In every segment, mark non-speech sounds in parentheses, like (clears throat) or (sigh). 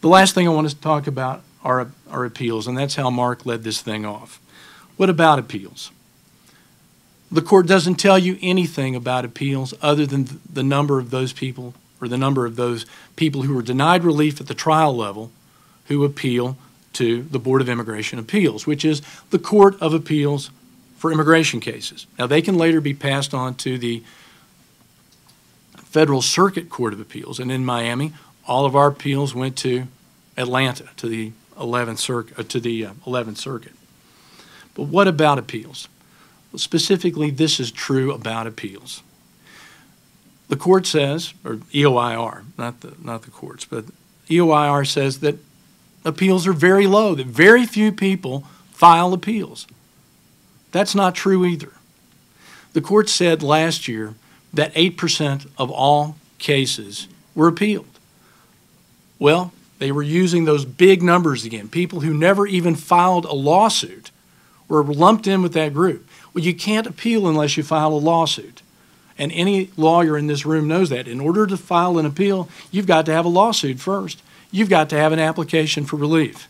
The last thing I want to talk about are, appeals, and that's how Mark led this thing off. What about appeals? The court doesn't tell you anything about appeals other than the number of those people or the number of those people who were denied relief at the trial level who appeal to the Board of Immigration Appeals, which is the Court of Appeals for immigration cases. Now, they can later be passed on to the Federal Circuit Court of Appeals, and in Miami, all of our appeals went to Atlanta, to the 11th Circuit, uh, to the uh, 11th Circuit. But what about appeals? Well, specifically, this is true about appeals. The court says, or EOIR, not the not the courts, but EOIR says that appeals are very low, that very few people file appeals. That's not true either. The court said last year that 8% of all cases were appealed. Well, they were using those big numbers again. People who never even filed a lawsuit were lumped in with that group. Well, you can't appeal unless you file a lawsuit. And any lawyer in this room knows that. In order to file an appeal, you've got to have a lawsuit first. You've got to have an application for relief.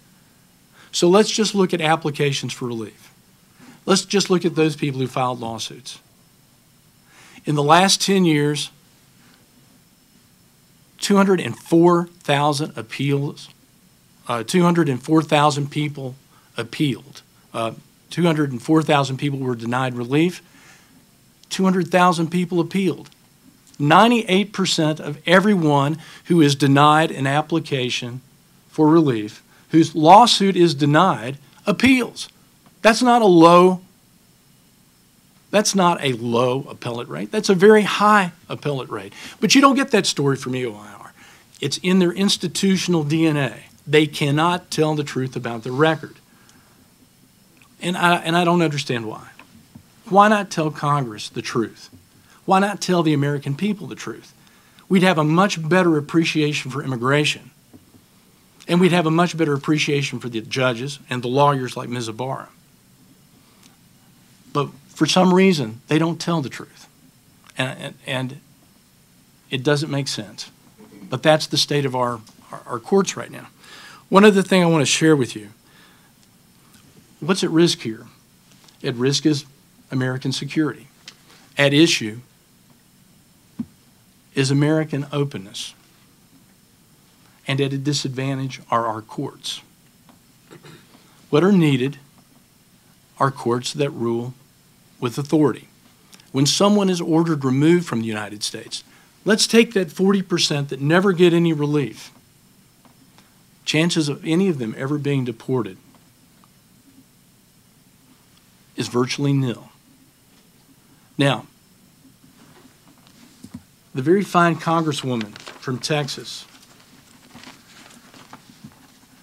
So let's just look at applications for relief. Let's just look at those people who filed lawsuits. In the last 10 years, 204,000 appeals, uh, 204,000 people appealed. Uh, 204,000 people were denied relief. 200,000 people appealed. 98% of everyone who is denied an application for relief, whose lawsuit is denied, appeals. That's not a low that's not a low appellate rate. That's a very high appellate rate. But you don't get that story from EOIR. It's in their institutional DNA. They cannot tell the truth about the record. And I, and I don't understand why. Why not tell Congress the truth? Why not tell the American people the truth? We'd have a much better appreciation for immigration. And we'd have a much better appreciation for the judges and the lawyers like Ms. Ibarra. But for some reason, they don't tell the truth. And, and, and it doesn't make sense. But that's the state of our, our, our courts right now. One other thing I want to share with you what's at risk here? At risk is American security. At issue is American openness. And at a disadvantage are our courts. What are needed are courts that rule with authority. When someone is ordered removed from the United States, let's take that 40% that never get any relief. Chances of any of them ever being deported is virtually nil. Now, the very fine congresswoman from Texas,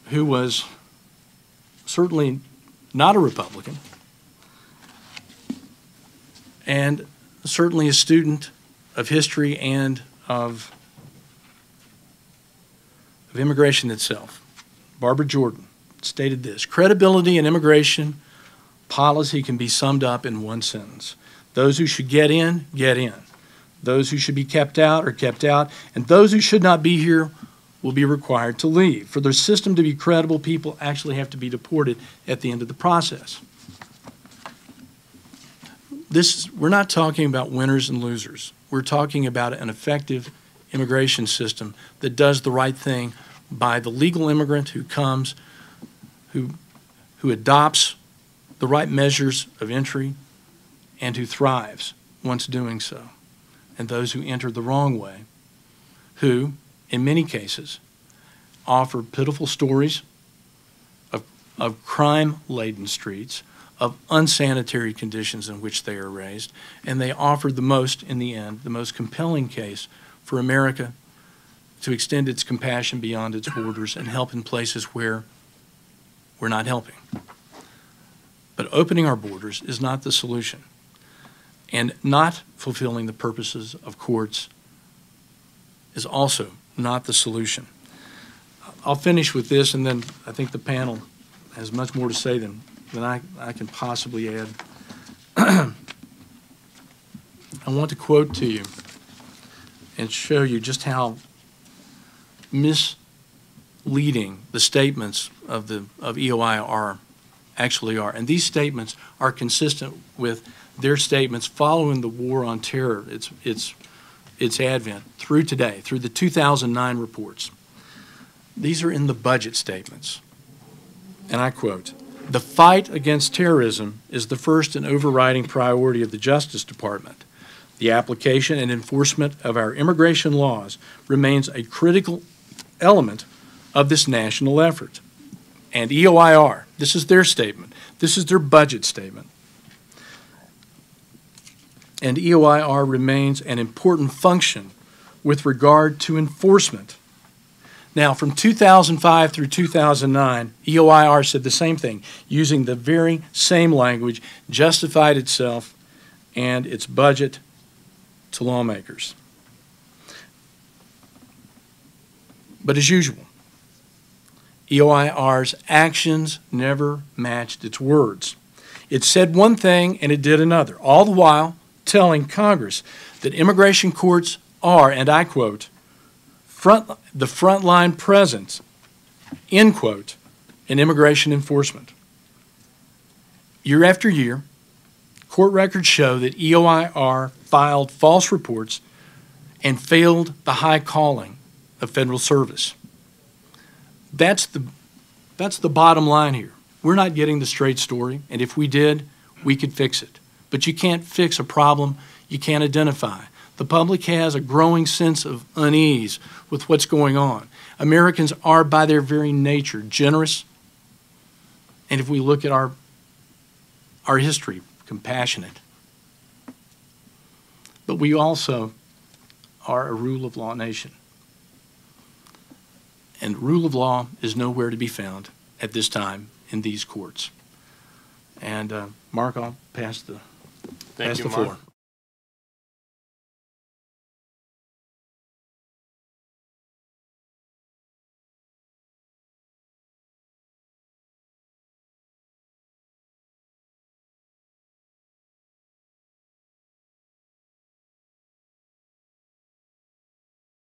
who was certainly not a Republican, and certainly a student of history and of, of immigration itself. Barbara Jordan stated this credibility in immigration policy can be summed up in one sentence those who should get in, get in. Those who should be kept out are kept out, and those who should not be here will be required to leave. For the system to be credible, people actually have to be deported at the end of the process this we're not talking about winners and losers. We're talking about an effective immigration system that does the right thing by the legal immigrant who comes, who who adopts the right measures of entry, and who thrives once doing so, and those who enter the wrong way, who, in many cases, offer pitiful stories of, of crime laden streets, of unsanitary conditions in which they are raised, and they offered the most, in the end, the most compelling case for America to extend its compassion beyond its borders and help in places where we're not helping. But opening our borders is not the solution. And not fulfilling the purposes of courts is also not the solution. I'll finish with this, and then I think the panel has much more to say than than I, I can possibly add. (clears throat) I want to quote to you and show you just how misleading the statements of the, of EOI are, actually are. And these statements are consistent with their statements following the war on terror, its, its, its advent, through today, through the 2009 reports. These are in the budget statements. And I quote, "The fight against terrorism is the first and overriding priority of the Justice Department. The application and enforcement of our immigration laws remains a critical element of this national effort." And EOIR, this is their statement, this is their budget statement. And EOIR remains an important function with regard to enforcement. Now, from 2005 through 2009, EOIR said the same thing, using the very same language, justified itself and its budget to lawmakers. But as usual, EOIR's actions never matched its words. It said one thing and it did another, all the while telling Congress that immigration courts are, and I quote, front, the frontline presence, end quote, in immigration enforcement. Year after year, court records show that EOIR filed false reports and failed the high calling of federal service. That's the, that's the bottom line here. We're not getting the straight story, and if we did, we could fix it. But you can't fix a problem you can't identify. The public has a growing sense of unease with what's going on. Americans are, by their very nature, generous, and if we look at our, our history, compassionate. But we also are a rule of law nation. And rule of law is nowhere to be found at this time in these courts. And uh, Mark, I'll pass the, Thank pass you, the Mark. floor.